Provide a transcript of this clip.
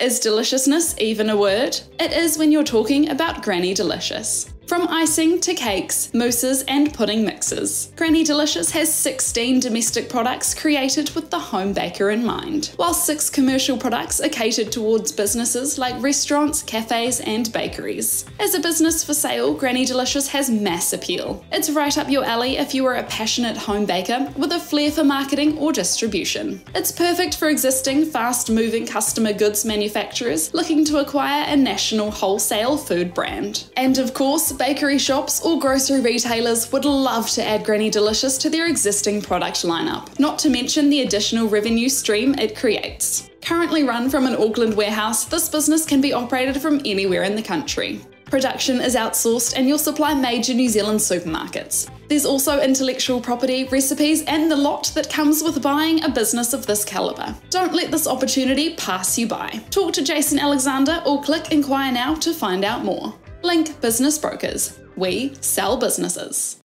Is deliciousness even a word? It is when you're talking about Granny Delicious. From icing to cakes, mousses, and pudding mixes, Granny Delicious has 16 domestic products created with the home baker in mind, while six commercial products are catered towards businesses like restaurants, cafes, and bakeries. As a business for sale, Granny Delicious has mass appeal. It's right up your alley if you are a passionate home baker with a flair for marketing or distribution. It's perfect for existing, fast moving customer goods manufacturers looking to acquire a national wholesale food brand. And of course, bakery shops or grocery retailers would love to add Granny Delicious to their existing product lineup, not to mention the additional revenue stream it creates. Currently run from an Auckland warehouse, this business can be operated from anywhere in the country. Production is outsourced and you'll supply major New Zealand supermarkets. There's also intellectual property, recipes, and the lot that comes with buying a business of this calibre. Don't let this opportunity pass you by. Talk to Jason Alexander or click Inquire Now to find out more. Link Business Brokers. We sell businesses.